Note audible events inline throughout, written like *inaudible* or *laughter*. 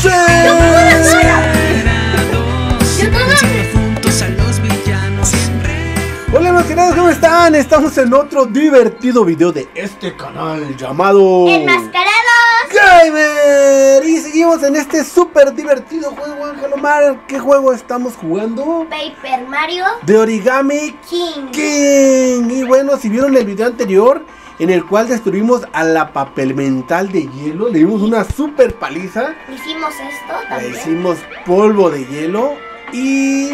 ¡Sí! Hola enmascarados, ¿cómo están? Estamos en otro divertido video de este canal llamado ¡Enmascarados! Gamer Y seguimos en este súper divertido juego, Ángel Omar ¿Qué juego estamos jugando? Paper Mario De Origami King. King Y bueno, si vieron el video anterior En el cual destruimos a la papel mental de hielo Le dimos una super paliza Hicimos esto Le también. hicimos polvo de hielo y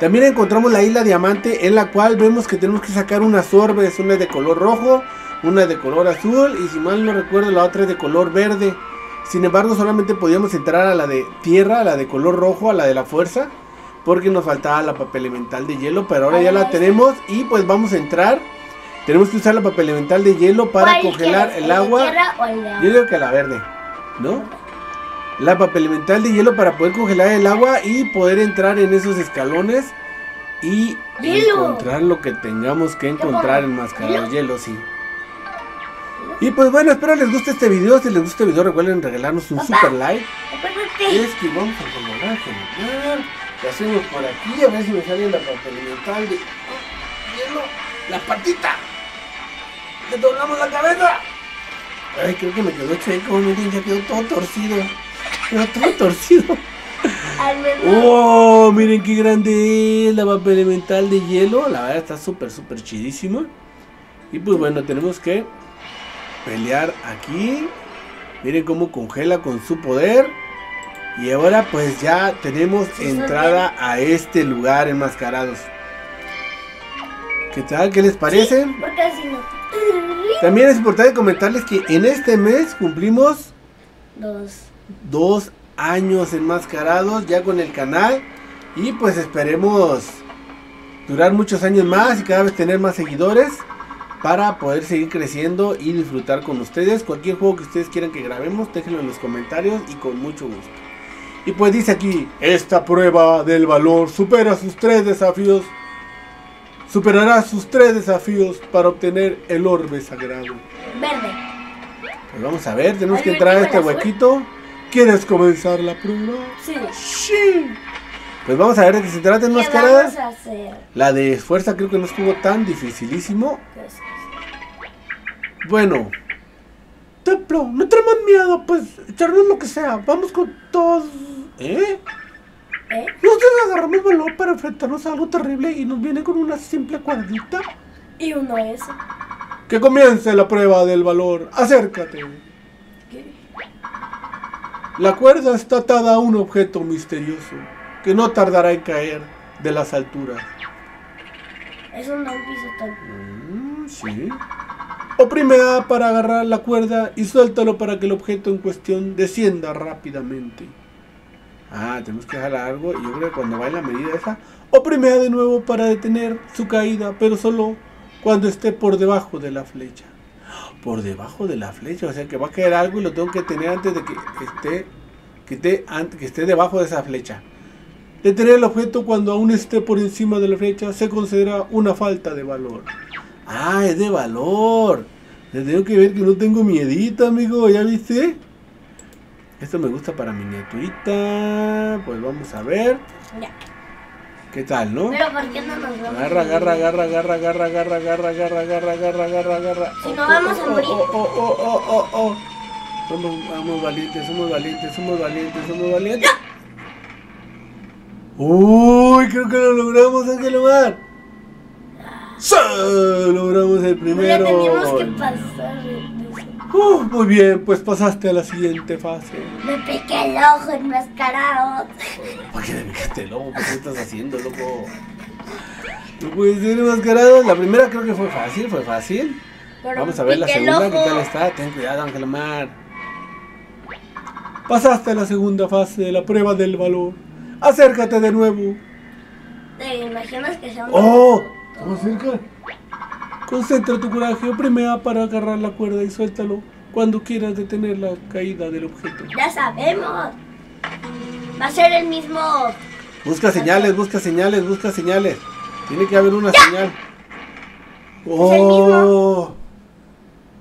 también encontramos la isla diamante en la cual vemos que tenemos que sacar unas orbes, una de color rojo, una de color azul y si mal no recuerdo la otra es de color verde. Sin embargo solamente podíamos entrar a la de tierra, a la de color rojo, a la de la fuerza, porque nos faltaba la papel elemental de hielo, pero ahora ya la tenemos y pues vamos a entrar. Tenemos que usar la papel elemental de hielo para ¿Cuál congelar quieres, el agua. Yo digo que la verde, ¿no? La papel elemental de hielo para poder congelar el agua y poder entrar en esos escalones y Hielo. encontrar lo que tengamos que encontrar en Mascarados ¿Hielo? Hielo, sí. Y pues bueno, espero les guste este video. Si les gusta este video, recuerden regalarnos un Papá. super like. Acuérdate. Es que vamos a colaborar. Lo hacemos por aquí, a ver si me sale la papel elemental de hielo. La patita. Le doblamos la cabeza. Ay, creo que me quedó chueco, miren, ya quedó todo torcido. Quedó todo torcido. Al menos. ¡Oh! Miren qué grande es la papel elemental de hielo. La verdad está súper, súper chidísimo. Y pues bueno, tenemos que pelear aquí. Miren cómo congela con su poder. Y ahora pues ya tenemos Sí, entrada a este lugar enmascarados. ¿Qué tal? ¿Qué les parece? Porque si no. También es importante comentarles que en este mes cumplimos Dos. dos años enmascarados ya con el canal y pues esperemos durar muchos años más y cada vez tener más seguidores para poder seguir creciendo y disfrutar con ustedes. Cualquier juego que ustedes quieran que grabemos, déjenlo en los comentarios y con mucho gusto. Y pues dice aquí, esta prueba del valor supera sus tres desafíos. Superará sus tres desafíos para obtener el orbe sagrado. Verde. Pues vamos a ver, tenemos que entrar a este huequito. ¿Quieres comenzar la prueba? Sí. Sí. Pues vamos a ver de qué se trata ¿Qué enmascarada. vamos a hacer? La de fuerza creo que no estuvo tan dificilísimo. Pues, Bueno. Templo, no tenemos miedo, pues echarnos lo que sea. Vamos con todos. ¿Eh? ¿Eh? Nosotros agarramos valor para enfrentarnos a algo terrible y nos viene con una simple cuerdita. Y uno eso. Que comience la prueba del valor. Acércate. ¿Qué? La cuerda está atada a un objeto misterioso que no tardará en caer de las alturas. Eso no piso tan. Mm, sí. Oprime A para agarrar la cuerda y suéltalo para que el objeto en cuestión descienda rápidamente. Ah, tenemos que jalar algo y yo creo que cuando va la medida esa, oprime A de nuevo para detener su caída, pero solo cuando esté por debajo de la flecha. Por debajo de la flecha, o sea que va a caer algo y lo tengo que tener antes de que esté, que esté, que esté debajo de esa flecha. Detener el objeto cuando aún esté por encima de la flecha se considera una falta de valor. Ah, es de valor. Le tengo que ver que no tengo miedito, amigo. ¿Ya viste? Esto me gusta para miniaturita. Pues vamos a ver. Ya. ¿Qué tal, no? Pero ¿por qué no nos vamos Agarra, agarra, agarra, agarra, agarra, agarra, agarra, agarra, agarra, agarra, agarra, agarra. Si no vamos a morir. Oh, oh, oh, oh, oh, oh. Somos, valientes, somos valientes, somos valientes, somos valientes. Uy, creo que lo logramos, Ángel Omar. ¡Sí! Logramos el Ya primero. teníamos que pasar. Uh, muy bien, pues pasaste a la siguiente fase. Me piqué el ojo enmascarado. ¿Por qué le picaste el ojo? ¿Qué estás haciendo, loco? No puede ser enmascarado. La primera creo que fue fácil, fue fácil. Pero Vamos a ver la segunda, ¿qué tal está? Ten cuidado, Ángel Mar. Pasaste a la segunda fase de la prueba del valor. Acércate de nuevo. ¿Te imaginas que sea un ¡Oh! ¿Estamos cerca? Concentra tu coraje, oprime A para agarrar la cuerda y suéltalo cuando quieras detener la caída del objeto. Ya sabemos. Va a ser el mismo. Busca señales, busca señales, busca señales. Tiene que haber una señal. ¡Oh!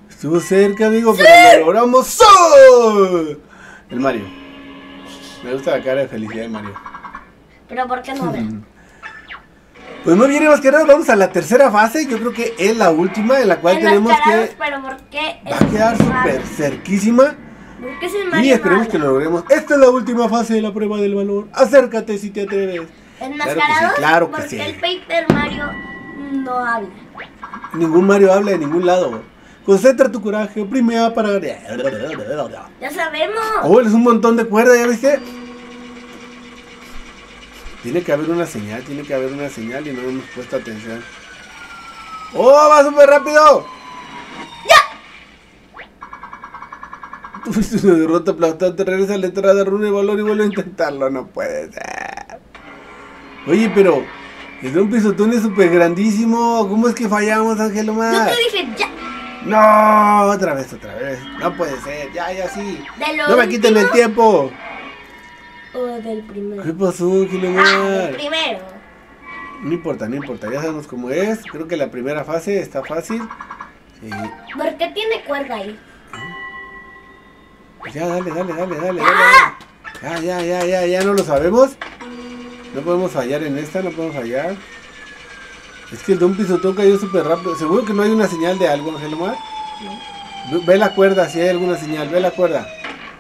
Estuvo cerca, amigo, pero lo logramos. ¡Sí! El Mario. Me gusta la cara de felicidad de Mario. Pero ¿por qué no? *laughs* Pues muy bien, enmascarados, vamos a la tercera fase. Yo creo que es la última en la cual tenemos Enmascarados, que. pero ¿por qué? Va a quedar súper cerquísima. ¿Por qué es el Y esperemos que lo logremos. Esta es la última fase de la prueba del valor. Acércate si te atreves. Enmascarados, claro que porque sí. el Paper Mario no habla. Ningún Mario habla de ningún lado. Concentra tu coraje, oprime A para. Ya sabemos. Oh, es un montón de cuerda, ¿ya viste? Tiene que haber una señal, tiene que haber una señal y no hemos puesto atención. ¡Oh, va súper rápido! ¡Ya! *laughs* Tuviste una derrota aplastante, regresa a la entrada, rune valor y vuelve a intentarlo. No puede ser. Oye, pero de un pisotón es súper grandísimo. ¿Cómo es que fallamos, Ángel Yo Omar? te dije ya. No, otra vez, otra vez. No puede ser, ya, ya sí. No me quiten el tiempo. O del primero. ¿Qué pasó, Ah, Gilomar? del primero. No importa, no importa, ya sabemos cómo es. Creo que la primera fase está fácil. Sí. ¿Por qué tiene cuerda ahí? Pues Ya, dale, dale, dale, dale, dale. Ya, ya, ya, ya, ya no lo sabemos. No podemos fallar en esta, no podemos fallar. Es que el de un pisotón cayó súper rápido. Seguro que no hay una señal de algo, Angelomar. Ve- Ve la cuerda, si hay alguna señal, ve la cuerda.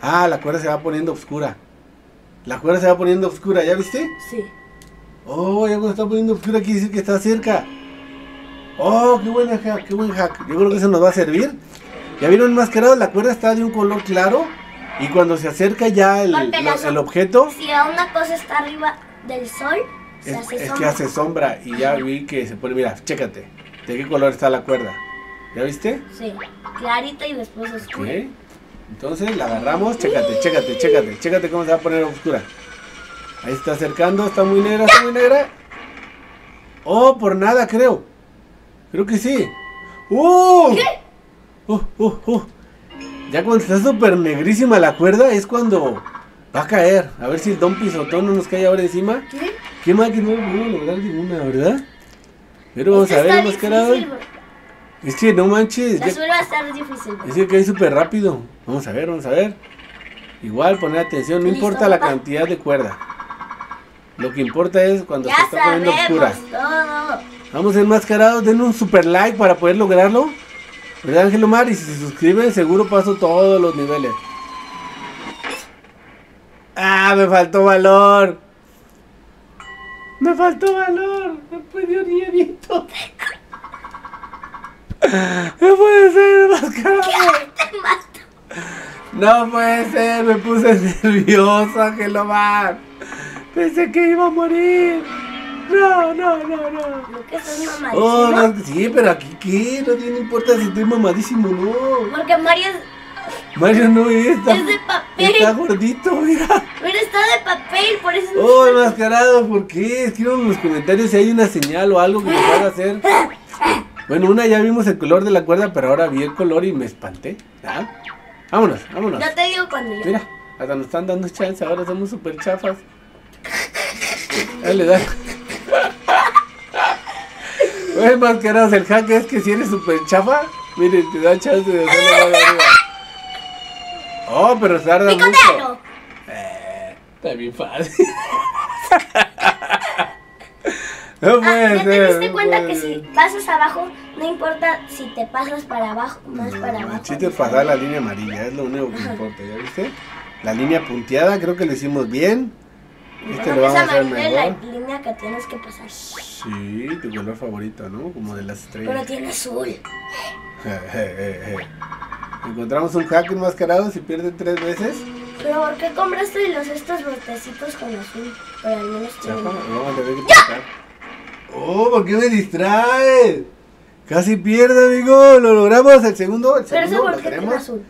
Ah, la cuerda se va poniendo oscura. La cuerda se va poniendo oscura, ¿ya viste? Sí. Oh, ya cuando está poniendo oscura quiere decir que está cerca. Oh, qué buen hack, qué buen hack. Yo creo que eso nos va a servir. Ya vieron enmascarado, la cuerda está de un color claro. Y cuando se acerca ya el, la el objeto, Si una cosa está arriba del sol, se es, hace es que hace sombra. Y ya vi que se pone, mira, chécate. ¿De qué color está la cuerda? ¿Ya viste? Sí. Clarita y después oscura. Entonces la agarramos, chécate, chécate, chécate, chécate cómo se va a poner oscura. Ahí está acercando, está muy negra, está muy negra. Oh, por nada creo. Creo que sí. ¡Uh! ¡Uh, uh, uh! Ya cuando está súper negrísima la cuerda es cuando va a caer. A ver si el don pisotón no nos cae ahora encima. ¿Qué? Qué mal que no podemos lograr ninguna, ¿verdad? Pero vamos Este a ver, bro. Es que no manches. Ya- va a estar difícil. es que cae súper rápido. Vamos a ver, vamos a ver. Igual poner atención, no ¿Listo, importa la cantidad de cuerda. Lo que importa es cuando Ya se está poniendo oscura. todo. Vamos enmascarados, den un super like para poder lograrlo. ¿Verdad, Ángel Omar? Y si se suscriben, seguro paso todos los niveles. ¡Ah, me faltó valor! ¡Me faltó valor! ¡Me perdió niñito! ¡No puede ser, mato. No puede ser, me puse nervioso, Ángel Omar. Pensé que iba a morir. No, no, no, no. Lo que es mamadísimo. Oh, no, sí, pero aquí qué, no tiene importa si estoy mamadísimo, no. Porque Mario es, Mario no es, está, es de papel. está gordito, mira. Pero está de papel, por eso no Oh, está- enmascarado, ¿por qué? Escriban en los comentarios si hay una señal o algo que nos haga hacer. *laughs* Bueno, una ya vimos el color de la cuerda, pero ahora vi el color y me espanté. ¿Ah? Vámonos, vámonos. Yo te digo cuando yo. Mira, hasta nos están dando chance, ahora somos súper chafas. Dale, dale. Oye, mascarados, el hack es que si eres súper chafa, miren, te da chance de hacerlo más arriba. Oh, pero tarda mucho. Eh, está bien fácil. *laughs* no Ah, puede ¿ya ser. te diste no cuenta puede que si pasas abajo, no importa si te pasas para abajo, más para El abajo? chiste es pasar la línea amarilla, es lo único que importa, ¿ya viste? La línea punteada, creo que lo hicimos bien. Este No, lo vamos a hacer amarilla es mejor. la línea que tienes que pasar. Sí, tu color favorito, ¿no? Como de las Pero estrellas. tiene azul. *laughs* Encontramos un hack enmascarado si pierden tres veces. Pero ¿por qué compraste los estos botecitos con azul? Pero al menos tienen. vamos a tener que tratar. Oh, ¿por qué me distraes? Casi pierde, amigo. Lo logramos. El segundo, el Pero eso segundo, ¿por ¿lo qué tiene azul?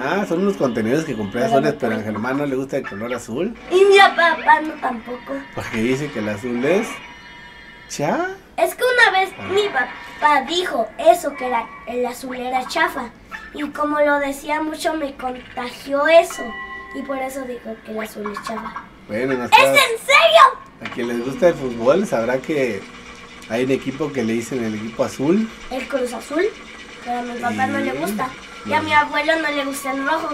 Ah, son unos contenidos que compré Pero azules, pero a. Germán no le gusta el color azul. Y mi papá no tampoco. Porque dice que el azul es. ¿Cha? Es que una vez Ah. mi papá dijo eso, que el azul era chafa. Y como lo decía mucho, me contagió eso. Y por eso dijo que el azul es chafa. Bueno, ¿Es en serio? A quien les gusta el fútbol sabrá que hay un equipo que le dicen el equipo azul. El cruz azul. Pero a mi papá no le gusta. Y a mi abuelo no le gusta el rojo.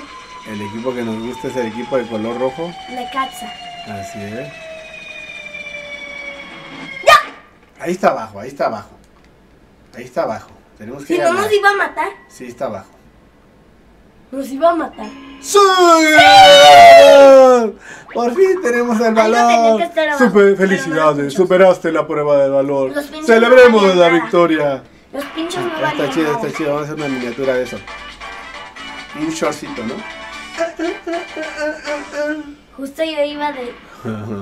El equipo que nos gusta es el equipo de color rojo. Necaxa. Así es. ¡Ya! Ahí está abajo, ahí está abajo. Ahí está abajo. Tenemos que Si no nos iba a matar, Sí, está abajo. nos iba a matar. ¡Sí! Por fin tenemos el abajo, Super, felicidades, superaste la prueba de valor. Los pinchos Celebremos no la nada. victoria. Los pinchos no Está chido, está chido. Vamos a hacer una miniatura de eso. Y un shortcito, ¿no? Justo yo iba de...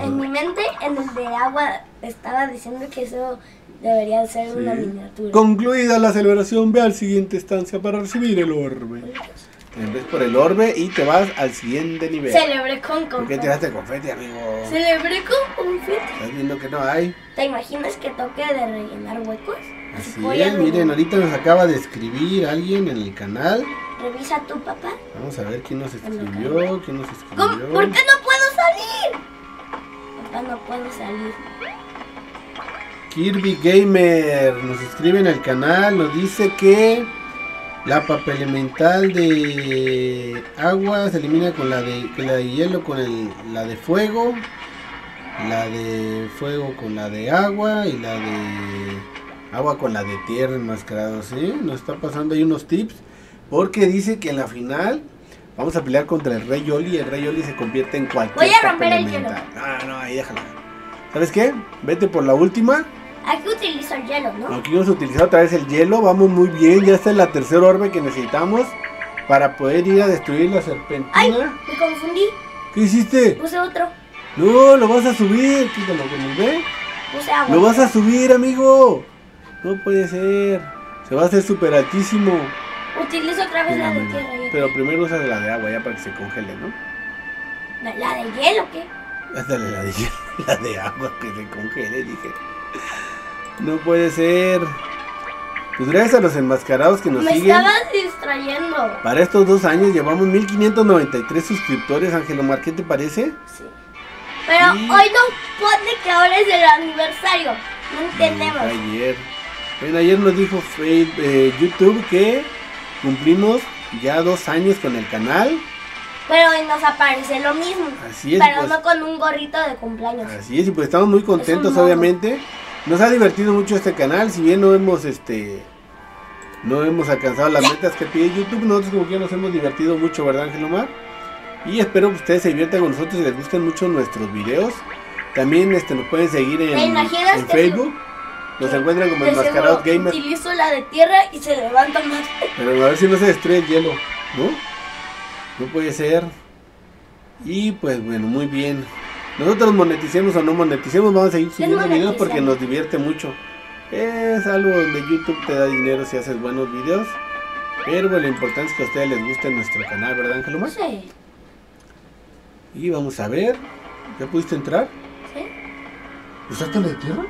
En mi mente, en el de agua, estaba diciendo que eso debería ser una miniatura. Concluida la celebración, ve al siguiente estancia para recibir el orbe. Te ves por el orbe y te vas al siguiente nivel. Celebré con ¿Por qué confeti. tiraste confeti, amigo? Celebré con confeti. ¿Estás viendo que no hay? ¿Te imaginas que toque de rellenar huecos? Así es, miren, ahorita nos acaba de escribir alguien en el canal. Revisa tu papá. Vamos a ver quién nos escribió, quién nos ¿Cómo? escribió. ¿Por qué no puedo salir? Papá, no puedo salir. Kirby Gamer nos escribe en el canal, nos dice que la papel elemental de agua se elimina con la de, con la de hielo con el, la de fuego, la de fuego con la de agua y la de agua con la de tierra enmascarado, ¿sí? Nos está pasando ahí unos tips porque dice que en la final vamos a pelear contra el Rey Yoli y el Rey Yoli se convierte en cualquier Voy a romper el hielo. Ah, no, ahí déjala. ¿Sabes qué? Vete por la última. Aquí utilizo el hielo, ¿no? Aquí vamos a utilizar otra vez el hielo. Vamos muy bien. Ya está en la tercera orbe que necesitamos para poder ir a destruir la ¡Ay! serpentina. Me confundí. ¿Qué hiciste? Puse otro. No, lo vas a subir. Quítalo que nos ve. Puse agua. Lo vas a subir, amigo. No puede ser. Se va a hacer súper altísimo. Utilizo otra vez la de tierra. ya. Pero primero usas la de agua ya para que se congele, ¿no? ¿La, la de hielo qué? La de, la de agua que se congele, dije. No puede ser. Pues gracias a los enmascarados que nos Me siguen. estabas distrayendo. Para estos dos años llevamos 1593 suscriptores, Ángelo Mar, ¿qué te parece? Sí. Pero Sí. hoy no pone que ahora es el aniversario. No entendemos. Ayer. Bueno, ayer nos dijo Fe- eh, YouTube que cumplimos ya dos años con el canal. Pero hoy nos aparece lo mismo. Así es, Pero pues. no con un gorrito de cumpleaños. Así es, y pues estamos muy contentos, obviamente. Nos ha divertido mucho este canal, si bien no hemos este no hemos alcanzado las metas que pide YouTube, nosotros como que nos hemos divertido mucho, ¿verdad, Ángelo Mar? Y espero que ustedes se diviertan con nosotros y les gusten mucho nuestros videos. También este nos pueden seguir en, ¿Te imaginas en Facebook. Nos encuentran como Enmascarados Gamer. Utilizo la de tierra y se levanta más. *laughs* Pero a ver si no se destruye el hielo, ¿no? No puede ser. Y pues bueno, muy bien. Nosotros moneticemos o no moneticemos, vamos a seguir subiendo videos porque nos divierte mucho. Es algo donde YouTube te da dinero si haces buenos videos. Pero bueno, lo importante es que a ustedes les guste nuestro canal, ¿verdad, Ángelo No Mar? sé. Y vamos a ver. ¿Ya pudiste entrar? ¿Sí? ¿Usaste la de tierra?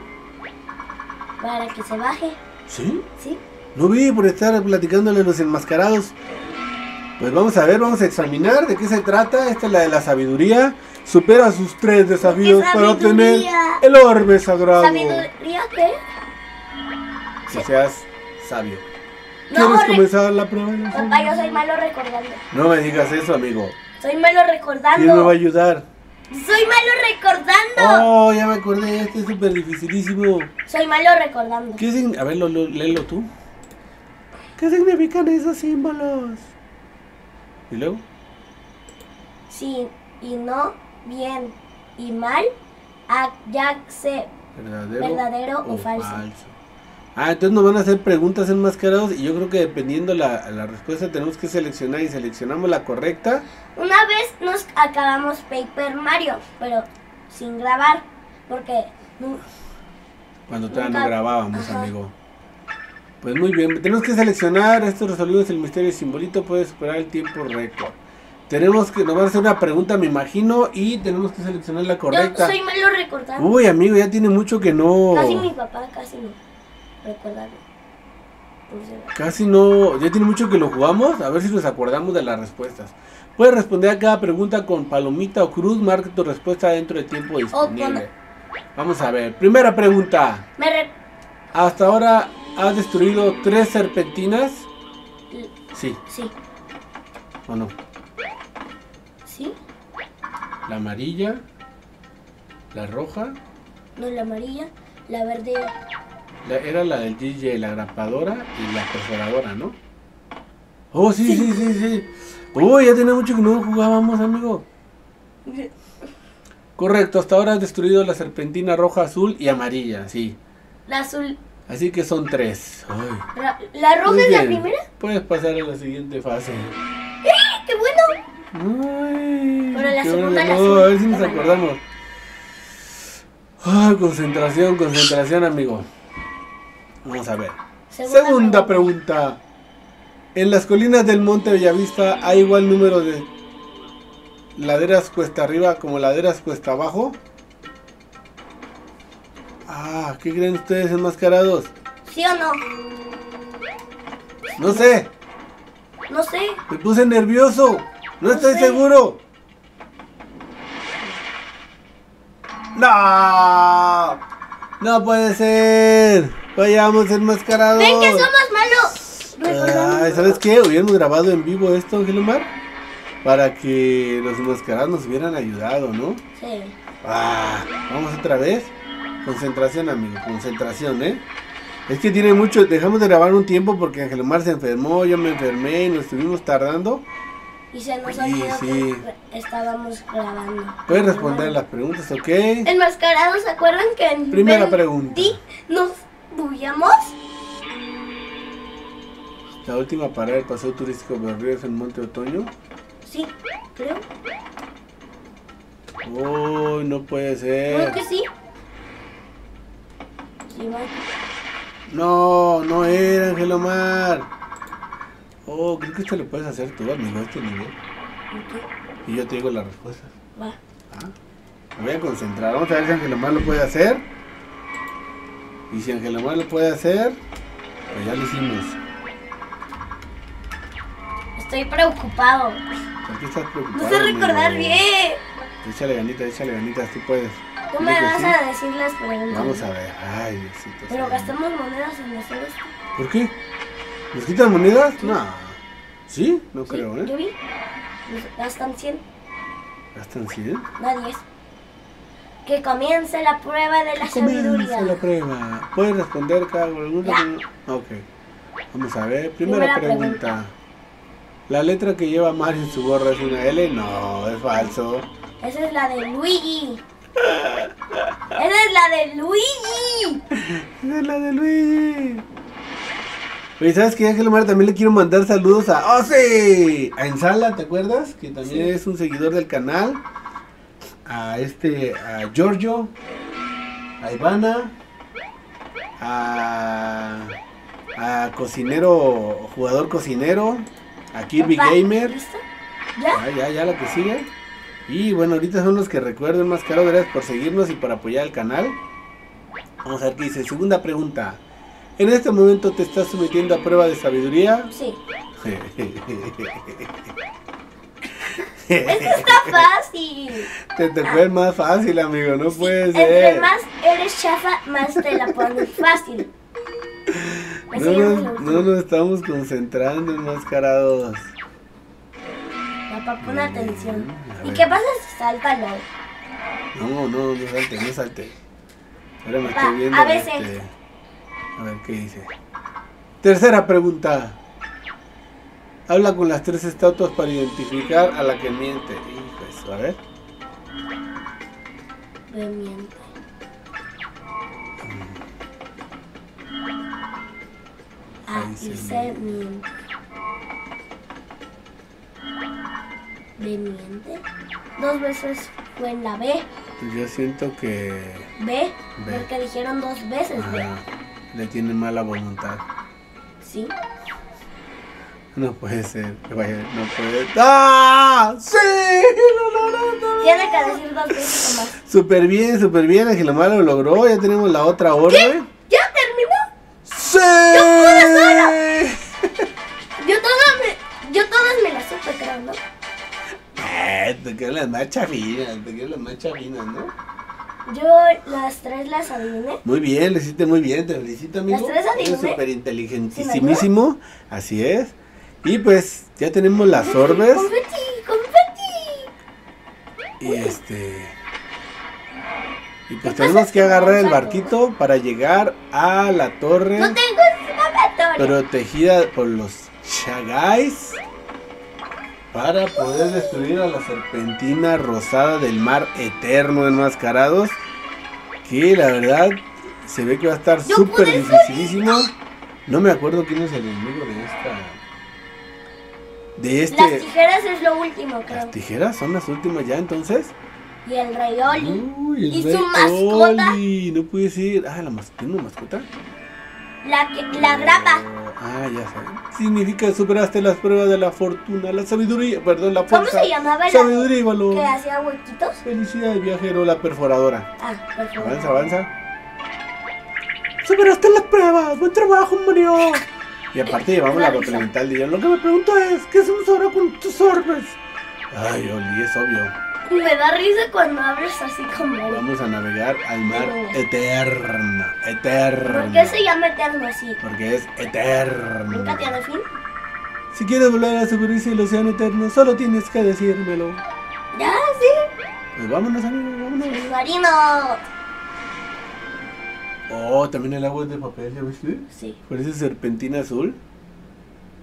Para que se baje. ¿Sí? ¿Sí? No vi por estar platicándole a los enmascarados. Pues vamos a ver, vamos a examinar de qué se trata. Esta es la de la sabiduría. Supera sus tres desafíos ¿Qué para obtener el orbe sagrado. ¿Sabiduría qué? Que seas sabio. ¿Quieres re- comenzar la prueba? Papá, yo soy malo recordando. No me digas eso, amigo. Soy malo ¿Quién me va a recordando. ayudar? Soy malo recordando. Oh, ya me acordé. Este es súper dificilísimo. Soy malo recordando. ¿Qué A ver, lo, lo- léelo tú. ¿Qué significan esos símbolos? ¿Y luego? Sí y no, bien y mal, a- ya sé ¿Verdadero, verdadero o, falso. Ah, entonces nos van a hacer preguntas enmascarados y yo creo que dependiendo la, la respuesta tenemos que seleccionar y seleccionamos la correcta. Una vez nos acabamos Paper Mario, pero sin grabar, porque no- Cuando todavía no grabábamos, Ajá. amigo. Pues muy bien, tenemos que seleccionar, esto resolvimos el misterio simbolito, puede superar el tiempo récord. Tenemos que, nos van a hacer una pregunta, me imagino, y tenemos que seleccionar la yo correcta. soy malo recordando. Uy, amigo, ya tiene mucho que no... Casi mi papá, casi no. Recordarlo. Casi no, ya tiene mucho que lo jugamos, a ver si nos acordamos de las respuestas. Puedes responder a cada pregunta con palomita o cruz, marca tu respuesta dentro del tiempo disponible. Vamos a ver, primera pregunta. Me re- Hasta ahora has destruido tres serpentinas. Sí, Sí, o no. La amarilla, la roja, No, la amarilla, la verde. la- era la del DJ, la grapadora y la perforadora, ¿no? Oh, sí, sí, sí, sí. Uy, ya tiene mucho que no jugábamos, amigo. Correcto, hasta ahora has destruido la serpentina roja, azul y amarilla, sí. La azul. Así que son tres. Ay. La, roja es la primera. Puedes pasar a la siguiente fase. ¡Eh, ¡Qué bueno! Ay, la qué segunda, bueno. la No, azul. a ver si nos Bueno. acordamos. Ay, concentración, concentración, amigo. Vamos a ver. Segunda, pregunta. En las colinas del Monte Bellavista hay igual número de laderas cuesta arriba como laderas cuesta abajo. Ah, ¿qué creen ustedes enmascarados? ¿Sí o no? No sé, No sé. me puse nervioso. No No estoy sé. seguro. No, no puede ser. Vayamos enmascarados. ¡Ven que somos malos! Ay, ¿sabes qué? Hubiéramos grabado en vivo esto, Ángel Omar, para que los enmascarados nos hubieran ayudado, ¿no? Sí. Ah, vamos otra vez. Concentración, amigo, concentración, ¿eh? Es que tiene mucho, dejamos de grabar un tiempo porque Ángel Omar se enfermó, yo me enfermé y nos estuvimos tardando. Y se nos olvidó sí. que estábamos grabando. Puedes responder las preguntas, ¿ok? Enmascarados, ¿se acuerdan que en Primera pregunta. nos bullamos? La última parada del paseo turístico de los ríos en Monte Otoño. Sí, creo. Uy, no puede Creo ser. que sí. Sí. No, no era Ángel Omar. Oh, creo que esto lo puedes hacer tú, amigo, este nivel. Ok, Y yo te digo la respuesta. va. Ah, Me voy a concentrar. Vamos a ver si Ángel Omar lo puede hacer. Y si Ángel Omar lo puede hacer, pues ya lo hicimos. Estoy preocupado. ¿Por qué estás preocupado? No sé recordar amigo? bien. Échale ganitas, échale ganitas, tú puedes. Tú me vas sí. a decir las preguntas. Vamos a ver. Ay, Diosito. Pero gastamos monedas en hacer esto. ¿Por qué? ¿Nos quitan monedas? No. ¿Sí? No creo, Yo ¿eh? vi. Nos Gastan 100, ¿Gastan 100? no 10. Que comience la prueba de la Comienza sabiduría. la prueba. ¿Puedes responder cada pregunta? Ya. Ok. Vamos a ver. Primera, Primera pregunta. pregunta. ¿La letra que lleva Mario en su gorra es una L? No, es falso. Esa es la de Luigi. Esa es la de Luigi. *laughs* Es la de Luigi. Oye, ¿sabes qué, Ángel Omar? También le quiero mandar saludos a ¡Oh, A Ensala, ¿te acuerdas? Que también Sí. es un seguidor del canal. A este, a Giorgio. A Ivana. A, a Cocinero, jugador cocinero. A Kirby Papá, Gamer. ¿Listo? ¿Ya? Ya, ya, ya la que sigue. Y bueno, ahorita son los que recuerden más caro. Gracias por seguirnos y por apoyar el canal. Vamos a ver qué dice. Segunda pregunta. En este momento te estás sometiendo a prueba de sabiduría. Sí. *laughs* Esto está fácil. te tocó el más fácil, amigo. No puede Entre ser. más eres chafa, más te la pones fácil. *laughs* No nos, no nos estamos concentrando enmascarados. Papá, pon atención. A ¿Y qué pasa si salta no? No, no, no salte, no salte. Ahora me Va, estoy viendo. a veces. este, A ver qué dice. Tercera pregunta. Habla con las tres estatuas para identificar a la que miente. Hijo de su- a ver. Me miente. Ahí Ahí se se miente. ¿Me miente? Dos veces fue en la B. Pues Yo siento que B. B. Porque dijeron dos veces B. le tiene mala voluntad. Sí. No puede ser. no puede. ¡Ah! ¡Sí! Tiene que decir dos veces o más. Súper bien, súper bien. Angelomar lo logró. Ya tenemos la otra orden. ¿Ya terminó? ¡Sí! Yo todas me, yo todas me las supe, creo, ¿no? Eh, te quedan las más chavinas, te quedan las más chavinas, ¿no? Yo las tres las adiviné. Muy bien, lo hiciste muy bien, te felicito, amigo. Las tres Eres adiviné. súper inteligentísimo, así es. Y pues, ya tenemos las orbes. Confeti, confeti. Y este. Y pues tenemos que agarrar el barquito para llegar a la torre No tengo escapatoria. protegida por los Chagais para poder destruir a la serpentina rosada del mar eterno enmascarados. Que la verdad se ve que va a estar súper dificilísimo. No me acuerdo quién es el enemigo de esta. De Las este. tijeras es lo último, creo. Las tijeras son las últimas ya entonces. Y el rey Oli. Uy, el ¿Y rey su mascota? Oli, no puede ser. Ah, la mascota. ¿Tiene una mascota? La, que, la grapa. Ah, ya sé. Significa superaste las pruebas de la fortuna, la sabiduría, perdón, la ¿Cómo fuerza. se llamaba la Sabiduría y valor. que hacía huequitos? Felicidad, viajero, la perforadora. Ah, por favor. Avanza, avanza. Superaste las pruebas. Buen trabajo, Mario. Y aparte llevamos la complemental de Lo que me pregunto es, ¿qué hacemos ahora con tus orbes? Ay, Oli, es obvio. Me da risa cuando hablas así como. Vamos a navegar al mar eterno. Eterno. ¿Por qué se llama eterno así? Porque es eterno. ¿Nunca tiene fin? Si quieres volver a la superficie del océano eterno, solo tienes que decírmelo. Ya, sí. Pues vámonos, amigos, vámonos. El marino. Oh, también el agua es de papel, ¿ya viste? Sí. Parece serpentina azul.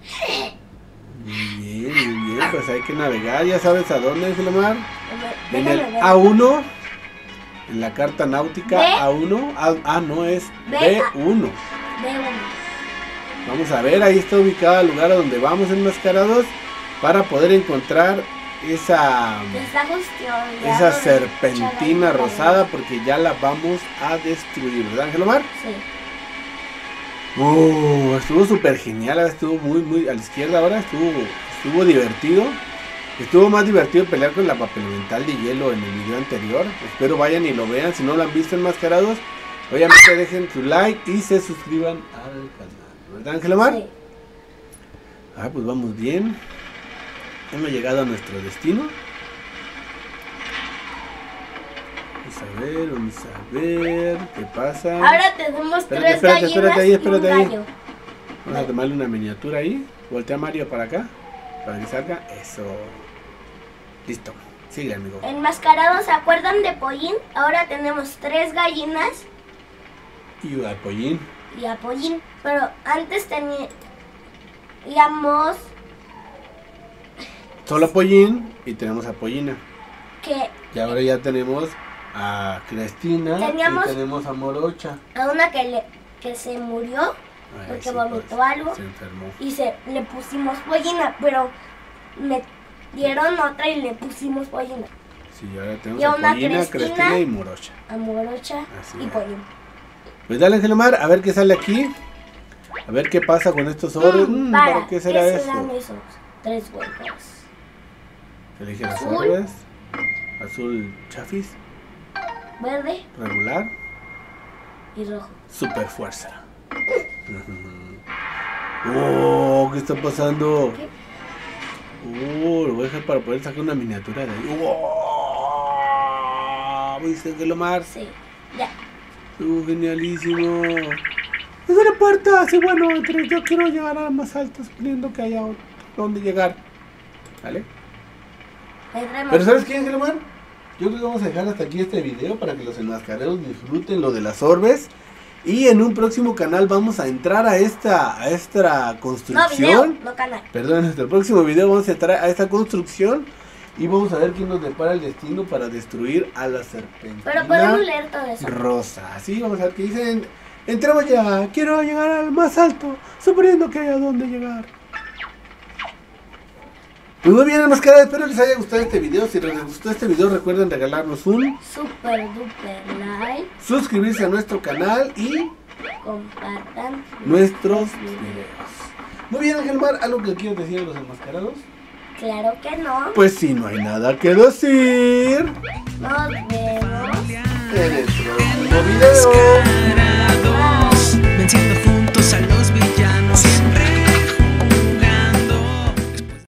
*laughs* Muy bien, muy bien. Pues hay que navegar, ya sabes a dónde es el mar. En el ver. A1, en la carta náutica B. A1. Ah, ah, no, es B. B1. Ve uno. Vamos a ver, ahí está ubicado el lugar a donde vamos enmascarados para poder encontrar esa, esa serpentina rosada porque ya la vamos a destruir, ¿verdad, Ángel Omar? Sí. Uh, estuvo súper genial, estuvo muy, muy a la izquierda ahora, estuvo, estuvo divertido. Estuvo más divertido pelear con la papel mental de hielo en el video anterior. Espero vayan y lo vean. Si no lo han visto enmascarados, obviamente dejen su like y se suscriban al canal. ¿Verdad, Ángel Omar? Sí. Ah, pues vamos bien. Hemos llegado a nuestro destino. Vamos a ver, vamos a ver qué pasa. Ahora tenemos Espérate, tres espérate, gallinas espérate ahí, espérate ahí. gallo. Vamos a tomarle una miniatura ahí. Voltea Mario para acá. Para que salga. Eso. Listo. Sigue, amigo. Enmascarados, ¿se acuerdan de Pollín? Ahora tenemos tres gallinas Y a Pollín. y a Pollín. Pero antes teníamos Solo Pollín. Y tenemos a Pollina. que Y ahora ya tenemos a Cristina. Teníamos- Y tenemos a Morocha. a una que, le, que se murió Ay, Porque sí, vomitó pues, algo. Se enfermó. y se le pusimos Pollina, pero me dieron otra y le pusimos Pollina. Sí, ahora tenemos Y a a una Pollina, Cristina. Cristina y Morocha. A Morocha Así y. Pollina. Pues dale, Ángel Omar, a ver qué sale aquí. A ver qué pasa con estos orbes. Mm, Mm, para, ¿Para qué será serán esos tres huevos? Elige los orbes. Azul chafis, Verde regular, y rojo. super fuerza. oh, ¿qué está pasando? ¿Qué? Oh, lo voy a dejar para poder sacar una miniatura de ahí. ¡Wow! ¿Viste Ángel Omar? Sí, ya. Genialísimo. Es una puerta, sí, bueno, entre yo quiero llegar a más alto, suponiendo que haya donde llegar. ¿Vale? Pero ¿sabes qué, Ángel Omar? Yo creo que vamos a dejar hasta aquí este video para que los enmascareros disfruten lo de las orbes. Y en un próximo canal vamos a entrar a esta, a esta no, construcción. video, no canal. Perdón, en nuestro próximo video vamos a entrar a esta construcción. Y vamos a ver quién nos depara el destino para destruir a la serpentina. Pero podemos leer todo eso. Rosa. Así vamos a ver qué dicen. Entramos ya. Quiero llegar al más alto. Suponiendo que haya dónde llegar. Pues muy bien, enmascarados. Espero les haya gustado este video. Si les gustó este video, recuerden regalarnos un Super duper like. suscribirse a nuestro canal y Compartan nuestros videos. videos. Muy bien, Ángel Mar, ¿algo que quieras decir a los enmascarados? Claro que no. Pues si no hay nada que decir. Nos vemos. En el próximo video. Venciendo